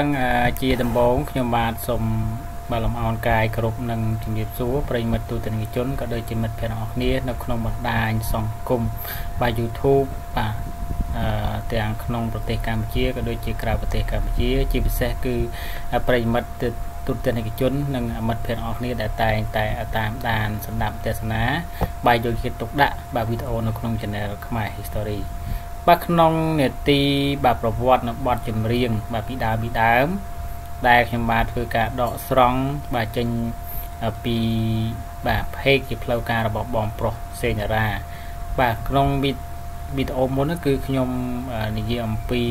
ចឹងជាដំបូងខ្ញុំបាទសូមបាទលំអរកាយគ្រប់នឹងជំរាបសួរប្រិយមិត្តទូទាំងជនក៏ដូចជាមិត្តភ័ក្តិទាំងអស់គ្នានៅក្នុងបណ្ដាញសង្គមបាទ YouTube បាទអឺទាំងក្នុងប្រទេសកម្ពុជាក៏ដូចជាក្រៅប្រទេសកម្ពុជា ជាពិសេសគឺប្រិយមិត្តទូទាំងជននិងមិត្តភ័ក្តិទាំងអស់គ្នាដែលតែងតែតាមដានសម្ដាប់ទេសនា បាទយកចិត្តទុកដាក់បាទវីដេអូនៅក្នុង Channel ខ្មែរ History បាទក្នុងនេតិបាទប្រវត្តិនៅបទចម្រៀងបាទពីដើមពីដើមដែលខ្ញុំបាទធ្វើការដកស្រង់បាទចេញពីបាទเพจជាផ្លូវការរបស់បងប្រុសសេនារាបាទក្នុងវីវីដេអូមុនគឺខ្ញុំនិយាយអំពី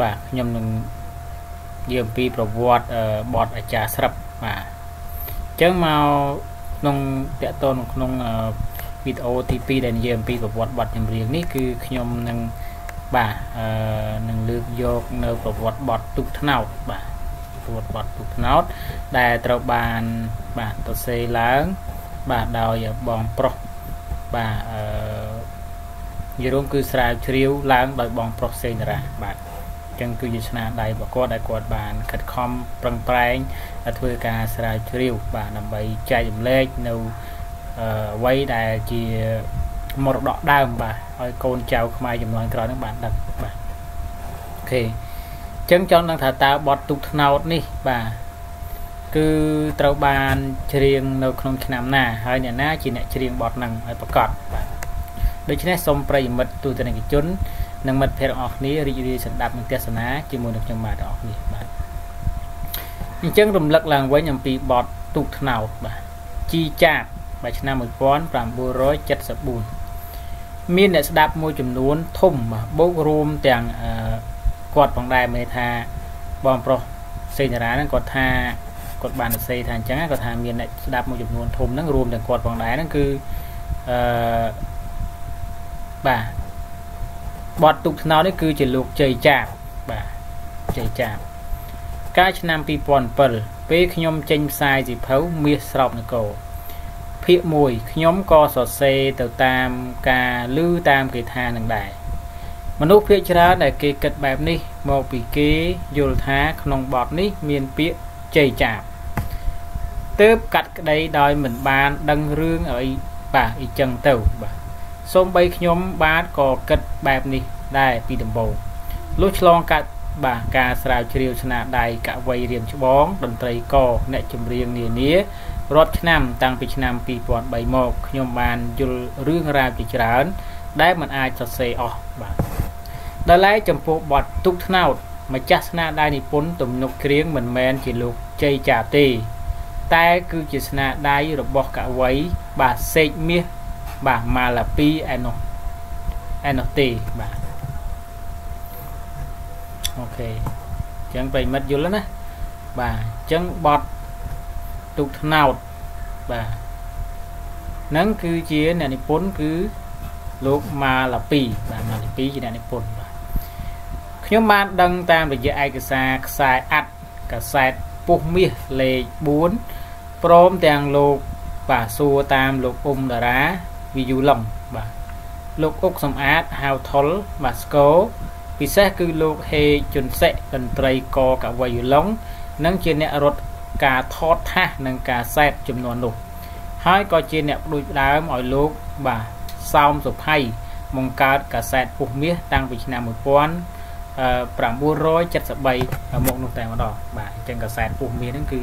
បាទខ្ញុំនឹងនិយាយអំពីប្រវត្តិបទអាចារ្យស្រាប់បាទអញ្ចឹងមកក្នុងតកតនក្នុង វីដេអូទី2ដែលនិយាយអំពីប្រវត្តិបទចម្រៀងនេះគឺខ្ញុំនឹងបាទអឺនឹងលើកយកនៅប្រវត្តិបទទុកថ្នោតបាទប្រវត្តិបទទុកថ្នោតដែលត្រូវបានបាទទៅសេឡើង បាទដោយបងប្រុសបាទអឺនិយាយរួមគឺស្រាវជ្រាវឡើងដោយបងប្រុសសេនារាបាទអញ្ចឹងគឺជាស្នាដៃរបស់គាត់ដែលគាត់បានខិតខំប្រឹងប្រែងធ្វើការស្រាវជ្រាវបាទដើម្បីចែករំលែកនៅ អ្វីដែលជាមរតកដើមបាទឲ្យកូនចៅខ្មែរចំនួនក្រោយនឹងបានដឹងបាទអូខេអញ្ចឹងចង់ដឹងថាតើបទទុកថ្នោតនេះបាទគឺត្រូវបានច្រៀងនៅក្នុងឆ្នាំណាហើយអ្នកណាជាអ្នកច្រៀងបទហ្នឹងឲ្យប្រកបបាទដូច្នេះសូមប្រិយមិត្តទូទាំងជននិងមិត្តភ័ក្តិរបស់គ្នារីករាយស្ដាប់និងទស្សនាជាមួយនឹងខ្ញុំបាទទាំងអស់គ្នាបាទអញ្ចឹងរំលឹកឡើងវិញអំពីបទទុកថ្នោតបាទជីចាប បាទឆ្នាំ1974មានអ្នកស្ដាប់មួយចំនួនធំបាទបូករួមទាំងគាត់ផងដែរមេថាបងប្រុសសេនារាហ្នឹងគាត់ថាគាត់បានសរសេរថាអញ្ចឹងគាត់ថាមានអ្នកស្ដាប់មួយចំនួនធំហ្នឹងរួមទាំងគាត់ផងដែរហ្នឹងគឺអឺបាទបទទុកថ្នោតនេះគឺជាលោកជ័យចាបបាទជ័យចាបកាលឆ្នាំ2007ពេលខ្ញុំចេញផ្សាយសិភៅមាសស្រោបនគរ ភាគ1ខ្ញុំក៏សរសេរទៅតាមការលឺតាមគេថានឹងដែរមនុស្សភាគច្រើនដែលគេគិតបែបនេះមកពីគេយល់ថាក្នុងបទនេះមានពាក្យជ័យចាបទើបកាត់ក្តីដោយមិនបានដឹងរឿងអីបាទអីចឹងទៅបាទសូម្បីខ្ញុំបាទក៏គិតបែបនេះដែរពីដំបូងលុះឆ្លងកាត់បាទការស្រាវជ្រាវស្នាដៃកវីរៀមច្បងតន្ត្រីកអ្នកចម្រៀងនានា រាប់ឆ្នាំតាំងពីឆ្នាំ2003មកខ្ញុំបានយល់រឿងរ៉ាវជាច្រើន ដែលមិនអាចសរសេរអស់បាទដល់ឡែកចំពោះបទទុកថ្នោតម្ចាស់ស្នាដៃនិពន្ធទំនុកគ្រៀងមិនមែនជាលោកជ័យចាទេ តែគឺជាស្នាដៃរបស់កវីបាទសេកមាសបាទម៉ាឡាពីឯនោះឯនោះទេបាទអូខេអញ្ចឹងប្រិមិត្តយល់ណាបាទអញ្ចឹងបទ ទុកថ្នោតបាទហ្នឹងគឺជាអ្នកនិពន្ធគឺលោកម៉ាឡាពីបាទម៉ាឡាពីជាអ្នកនិពន្ធបាទខ្ញុំបានដឹងតាមរយៈឯកសារខ្សែអាត់កាសែតពុះមាសលេខ4ព្រមទាំងលោកបាទសួរតាមលោកអ៊ុំតារាវីយូឡុងបាទលោកអុកសំអាតហៅថុលបាទស្គរពិសេសគឺលោកហេជុនសិតន្ត្រីកកវីយូឡុងនិងជាអ្នករត់ ការថតថាសនិងការសែតចំនួននោះហើយក៏ជាអ្នកផ្ដួចផ្ដើមឲ្យលោកបាទសោមសុភ័យបង្កើតកាសែតពុះមាសតាំងពីឆ្នាំ1973មកនោះតែម្ដងបាទអញ្ចឹងកាសែតពុះមាសហ្នឹងគឺ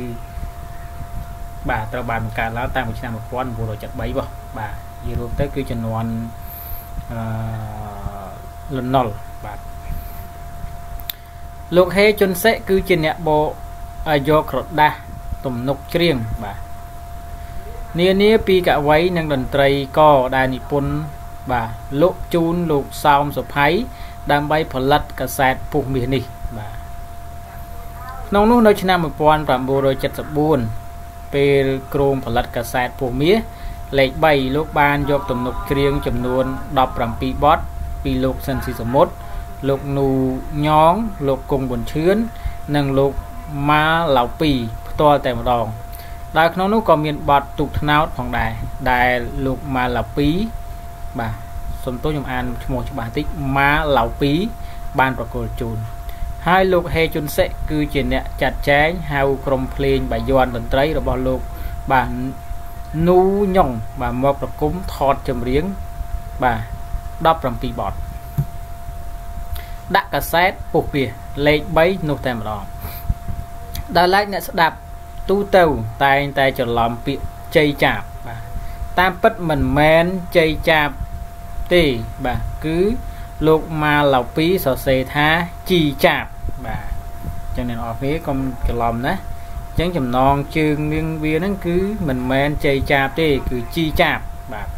បាទត្រូវបានបង្កើតឡើងតាំងពីឆ្នាំ1973បោះបាទនិយាយរួមទៅគឺចំនួនអឺលណុលបាទលោកហេជុនសេគឺជាអ្នកបោ យកក្រដាស់ទំនុកច្រៀងបាទនានាពីកវីនិងតន្ត្រីកដែលនិពន្ធបាទលោកជូនលោកសោមសុភ័យដើម្បីផលិតកាសែតពុះមាសនេះបាទក្នុងនោះនៅឆ្នាំ1974ពេលក្រុមផលិតកាសែតពុះមាសលេខ3លោកបានយកទំនុកច្រៀងចំនួន17បទពីលោកសិនស៊ីសមុទ្រលោកនូញងលោកគង់ប៊ុនឈឿននិងលោក ម៉ាឡៅពីផ្ទាល់តែម្ដងដែលក្នុងនោះក៏មានបទទុកថ្នោតផងដែរដែលលោកម៉ាឡៅពីបាទសំទោសខ្ញុំអានឈ្មោះច្បាស់តិចម៉ាឡៅពីបានប្រកល់ជូនហើយលោកហេជុនសិគឺជាអ្នកចាត់ចែងហៅក្រុមភ្លេងបាយ័នតន្ត្រីរបស់លោកបាទនូញងបាទមកប្រគំថតចម្រៀងបាទ17បទដាក់កាសែតពុះពីលេខ3នោះតែម្ដង ដល់ឡែកអ្នកស្ដាប់ទូទៅតែងតែច្រឡំពាក្យជ័យចាបបាទតាមពិតមិនមែនជ័យចាបទេបាទគឺលោកម៉ាឡៅពីសរសេរថាជីចាបបាទអញ្ចឹងអ្នកនរគ្នាកុំច្រឡំណាអញ្ចឹងចំណងជើងនាងវាហ្នឹងគឺមិនមែនជ័យចាបទេគឺជីចាបបាទ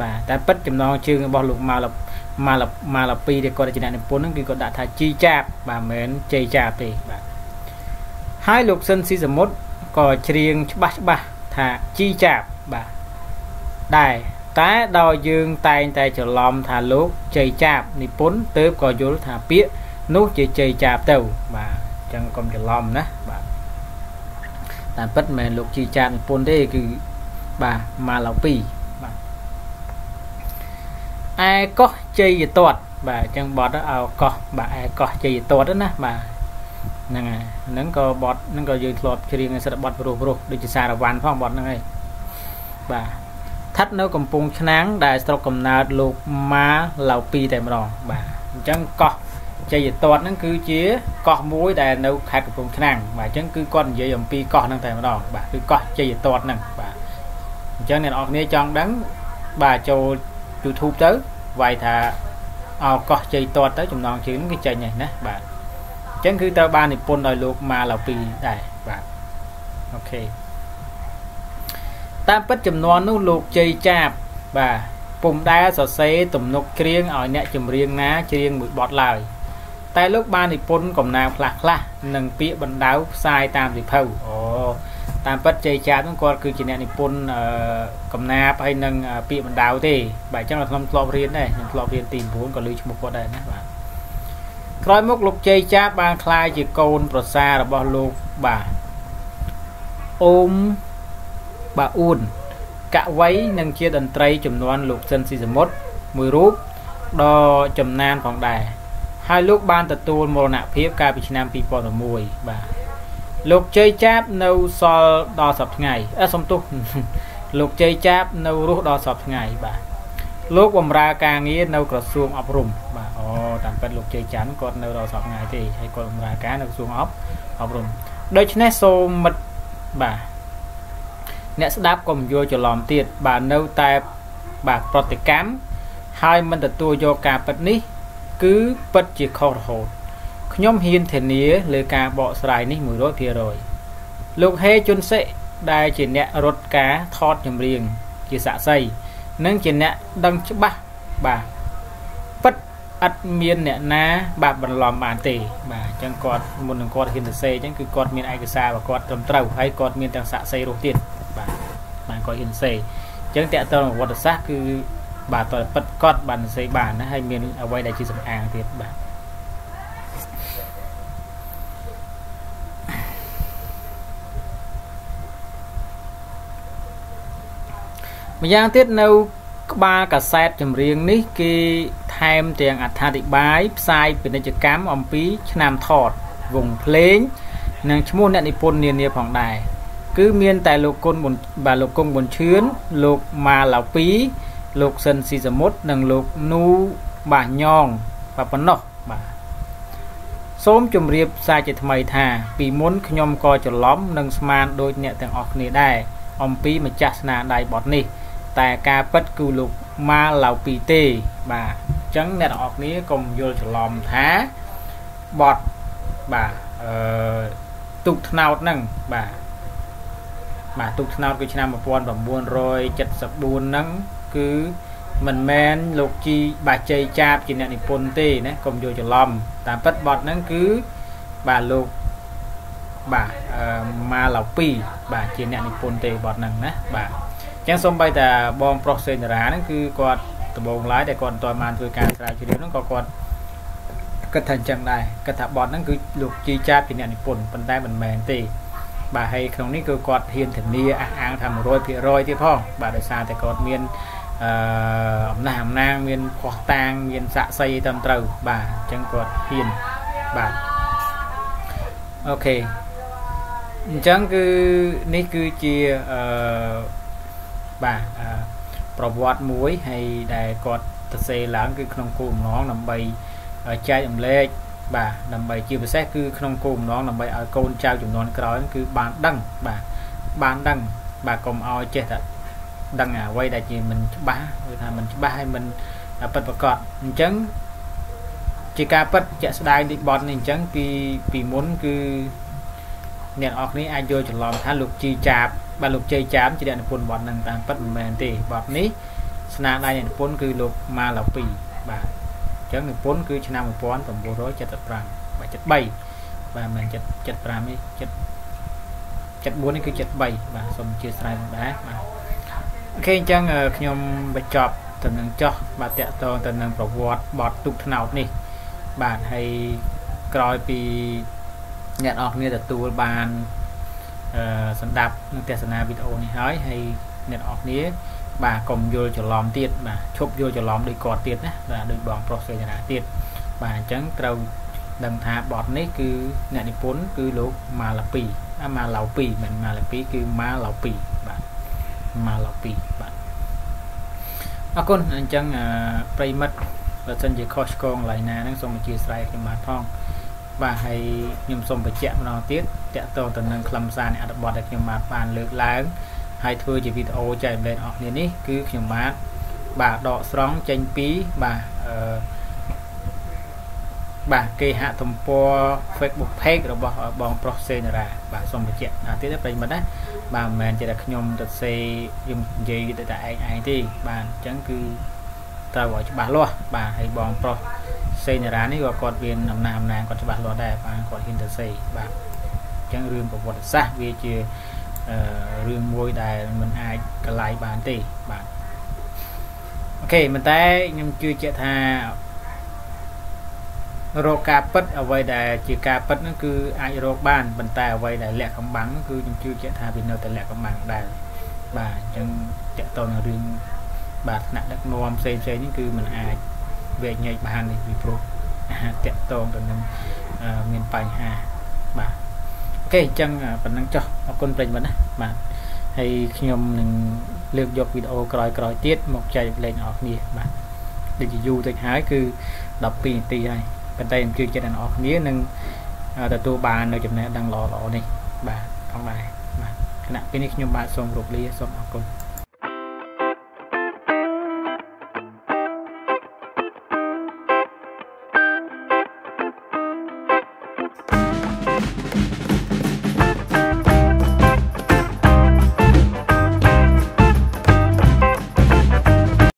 បាទតែពិតចំណងជើងរបស់លោកម៉ាឡៅម៉ាឡៅម៉ាឡៅពីដែលគាត់ជាអ្នកនិពន្ធហ្នឹងគឺគាត់ដាក់ថាជីចាបបាទមិនមែនជ័យចាបទេបាទ ហើយលោកសិនស៊ីសមុទ្រក៏ច្រៀងច្បាស់ច្បាស់ថាជីចាបបាទដែរតែដោយយើងតែងតែច្រឡំថាលោកជ័យចាបនិពន្ធទៅក៏យល់ថាពាក្យនោះជាជ័យចាបទៅបាទអញ្ចឹងកុំច្រឡំណាបាទតាមពិតមិនមែនលោកជីចាបនិពន្ធទេគឺបាទម៉ាឡៅពីបាទឯកោះជ័យតតបាទអញ្ចឹងបត់ឲ្យកោះបាទឯកោះជ័យតតណាបាទ ហ្នឹងហើយហ្នឹងក៏បត់ហ្នឹងក៏យើងធ្លាប់ច្រៀងសិតបត់ព្រោះព្រោះដូចជាសារវ៉ាន់ផងបត់ហ្នឹងហើយបាទស្ថិតនៅកំពង់ឆ្នាំងដែលស្រុកកំណើតលោកម៉ាឡៅពីតែម្ដងបាទអញ្ចឹងកោះជ័យតតហ្នឹងគឺជាកោះមួយដែលនៅខេត្តកំពង់ឆ្នាំងបាទអញ្ចឹងគឺគាត់និយាយអំពីកោះហ្នឹងតែម្ដងបាទគឺកោះជ័យតតហ្នឹងបាទអញ្ចឹងអ្នកនរគ្នាចង់ដឹងបាទចូល YouTube ទៅវាយថាអោកោះជ័យតតទៅចំណងជើងហ្នឹងគឺចេញហើយណាបាទ អញ្ចឹងគឺត្រូវបាននិពន្ធដោយលោកម៉ាឡៅពីដែរបាទអូខេតាមពិតចំនួននោះលោកជ័យចាបបាទពុំដែលសរសេរទំនុកច្រៀងឲ្យអ្នកចម្រៀងណាច្រៀងមួយបទឡើយតែលោកបាននិពន្ធកំណាព្យខ្លះខ្លះនិងពាក្យបណ្ដៅផ្សាយតាមវិភៅអូតាមពិតជ័យចាបហ្នឹងគាត់គឺជាអ្នកនិពន្ធកំណាព្យហើយនឹងពាក្យបណ្ដៅទេបាទអញ្ចឹងខ្ញុំធ្លាប់រៀនដែរខ្ញុំធ្លាប់រៀនទី9ក៏ឮឈ្មោះគាត់ដែរណាបាទ ក្រោយមកលោកជ័យចាបបានក្លាយជាកូនប្រសាររបស់លោកបាទអូមបាអ៊ូនកវ័យនិងជាតន្ត្រីចំនួនលោកសិនស៊ីសមុទ្រមួយរូបដ៏ចំណានផងដែរហើយលោកបានទទួលមរណភាពកាលពីឆ្នាំ2011បាទលោកជ័យចាបនៅសល់ដល់សប្តាហ៍ថ្ងៃអឺសំទោសលោកជ័យចាបនៅរស់ដល់សប្តាហ៍ថ្ងៃបាទ លោកបម្រើការងារនៅក្រសួងអប់រំបាទអូតាមពិតលោកជ័យច័ន្ទគាត់នៅដល់សប្តាហ៍ថ្ងៃទេហើយគាត់បម្រើការនៅក្រសួងអប់អប់រំដូច្នេះសូមមិត្តបាទអ្នកស្ដាប់កុំយល់ច្រឡំទៀតបាទនៅតែបាទប្រតិកម្មហើយមិនទទួលយកការពិតនេះ គឺពិតជាខុសរហូតខ្ញុំហ៊ានធានាលើការបកស្រាយនេះ100%លោកហេជុនសិដែលជាអ្នករត់ការថតចម្រៀងជាសាក់សី និងជាអ្នកដឹងច្បាស់បាទពិតអត់មានអ្នកណាបាទបន្លំបានទេបាទអញ្ចឹងគាត់មុននឹងគាត់ហ៊ានទៅសេអញ្ចឹងគឺគាត់មានឯកសាររបស់គាត់ត្រឹមត្រូវហើយគាត់មានទាំងសាក់សីរស់ទៀតបាទបានគាត់ហ៊ានសេអញ្ចឹងតើតើប្រវត្តិសាស្ត្រគឺបាទតើពិតគាត់បានសេបានណាហើយមានអ្វីដែលជាសំអាងទៀតបាទ ម្យ៉ាងទៀតនៅក្បាលកាសែតចម្រៀងនេះគេថែមទាំងអត្ថាធិប្បាយផ្សាយពាណិជ្ជកម្មអំពីឆ្នាំថតវងភ្លេងនិងឈ្មោះអ្នកនិពន្ធនានាផងដែរគឺមានតែលោកគុណបុនបាទលោកគង់ប៊ុនឈឿនលោកម៉ាឡាពី លោកសិនស៊ីសមុទ្រនិងលោកនូបាញងបាទប៉ុណ្ណោះបាទសូមជម្រាបសារជាថ្មីថា ពីមុនខ្ញុំក៏ច្រឡំនិងស្មានដូចអ្នកទាំងអស់គ្នាដែរអំពីម្ចាស់ស្នាដៃបទនេះ តែការពិតគឺលោកម៉ាឡាពីទេបាទអញ្ចឹងអ្នកទាំងអស់គ្នាកុំយល់ច្រឡំថាបទបាទអឺទុកថ្នោតហ្នឹងបាទបាទទុកថ្នោតគឺឆ្នាំ1974ហ្នឹងគឺមិនមែនលោកជីបាជ័យចាបជាអ្នកនិពន្ធទេណាកុំយល់ច្រឡំតាមពិតបទហ្នឹងគឺបាទលោកបាទអឺម៉ាឡៅពីបាទជាអ្នកនិពន្ធទេបទហ្នឹងណាបាទអញ្ចឹងសូម្បីតែបងប្រុសសេនតារាហ្នឹងគឺគាត់ដំបងឡាយតែគាត់មិនទាន់បានធ្វើការស្រាវជ្រាវហ្នឹងក៏គាត់គិតថាអញ្ចឹងដែរគិតថាបទហ្នឹងគឺលោកជីចាបជាអ្នកនិពន្ធប៉ុន្តែមិនមែនទេបាទហើយក្នុងនេះគឺគាត់ហ៊ានធានាអះអាងថា100%ទៀតផងបាទដោយសារតែគាត់មានអឺអំណះអំណាងមានខុសតាងមានស័ក្តិសិទ្ធិត្រឹមត្រូវបាទអញ្ចឹងគាត់ហ៊ានបាទអូខេអញ្ចឹងគឺនេះគឺជាអឺ បាទអឺប្រវត្តិមួយហើយដែលគាត់ទៅសេឡើងគឺក្នុងគោលបំណងដើម្បីចែករំលែកបាទដើម្បីជាពិសេសគឺក្នុងគោលបំណងដើម្បីឲ្យកូនចៅចំនួនក្រោយគឺបានដឹងបាទបានដឹងបាទកុំឲ្យចេះតែដឹងអ្វីដែលជាមិនច្បាស់ឬថាមិនច្បាស់ហើយមិនពិតប្រកបអញ្ចឹងជាការពិតជាក់ស្ដែងដូចបត់នេះអញ្ចឹងពីពីមុនគឺអ្នកនរគ្នាអាចយល់ច្រឡំថាលោកជីចាប បាទលោកជ័យចាមជាអ្នកនិពន្ធបទនឹងតាមពិតមិនមែនទេបទនេះស្នាដៃអ្នកនិពន្ធគឺលោកម៉ាឡាពីបាទអញ្ចឹងនិពន្ធគឺឆ្នាំ1975បាទ73បាទមិន75នេះ7 74នេះគឺ73បាទសូមអធិស្ឋានផងដែរបាទអូខេអញ្ចឹងខ្ញុំបញ្ចប់ទៅនឹងចោះបាទតកតងទៅនឹងប្រវត្តិបទទុកថ្នោតនេះ បាទហើយក្រោយពីអ្នកនរគ្នាទទួលបានអឺ សម្ដាប់នឹងទស្សនាវីដេអូនេះហើយហើយអ្នកនរគ្នាបាទកុំយល់ច្រឡំទៀតបាទឈប់យល់ច្រឡំដូចគាត់ទៀតណាបាទដូចបងប្រុសសេនាទៀតបាទអញ្ចឹងត្រូវដឹងថាបទនេះគឺអ្នកនិពន្ធគឺលោកម៉ាឡាពីអាម៉ាឡៅពីមិនម៉ាឡាពីគឺម៉ាឡៅពីបាទម៉ាឡៅពីបាទអរគុណអញ្ចឹងប្រិមិត្តបើសិនជាខុសឆ្គងឡើយណាហ្នឹងសូមអធិស្ឋានខ្ញុំបាទផង បាទហើយខ្ញុំសូមបញ្ជាក់ម្ដងទៀតតកតទៅនឹងខ្លឹមសារនៃអត្ថបទដែលខ្ញុំបាទបានលើកឡើងហើយធ្វើជាវីដេអូចែកម្លែកអស់គ្នានេះគឺខ្ញុំបាទបាទដកស្រង់ចេញពីបាទអឺបាទគេហទំព័រ Facebook page របស់បងប្រុសសេនារាបាទសូមបញ្ជាក់ណាទៀតប្រិយមិត្តណាបាទមិនមែនជាតែខ្ញុំទៅសេខ្ញុំនិយាយទៅតែឯងឯងទេបាទអញ្ចឹងគឺត្រូវឲ្យច្បាស់លាស់បាទហើយបងប្រុស សេនារានេះក៏គាត់មានអំណាចអំណាងគាត់ច្បាស់លាស់ដែរបាទគាត់ហ៊ានទៅសេបាទអញ្ចឹងរឿងប្រវត្តិសាស្ត្រវាជាអឺរឿងមួយដែលមិនអាចកលាយបានទេបាទអូខេប៉ុន្តែខ្ញុំជឿជាក់ថារកការពិតអ្វីដែលជាការពិតហ្នឹងគឺអាចរកបានប៉ុន្តែអ្វីដែលលាក់កំបាំងគឺខ្ញុំជឿជាក់ថាវានៅតែលាក់កំបាំងដែរបាទអញ្ចឹងតកតទៅនឹងរឿងបាទថ្នាក់ដឹកនាំផ្សេងផ្សេងនេះគឺมันអាច វែកញែកបាននេះពីព្រោះតកតងទៅនឹងមានបញ្ហាបាទអូខេអញ្ចឹងប៉ុណ្ណឹងចុះអរគុណប្រិយមិត្តណាបាទហើយខ្ញុំនឹងលើកយកវីដេអូក្រោយក្រោយទៀតមកចែកលេងអស់គ្នាបាទដូចជាយូរទៅហើយគឺ12នាទីហើយប៉ុន្តែខ្ញុំជឿចិត្តអ្នកនរគ្នានឹងទទួលបាននៅចំណេះដឹងល្អៗនេះបាទផងដែរបាទគណៈពេលនេះខ្ញុំបាទសូមគោរពលាសូមអរគុណ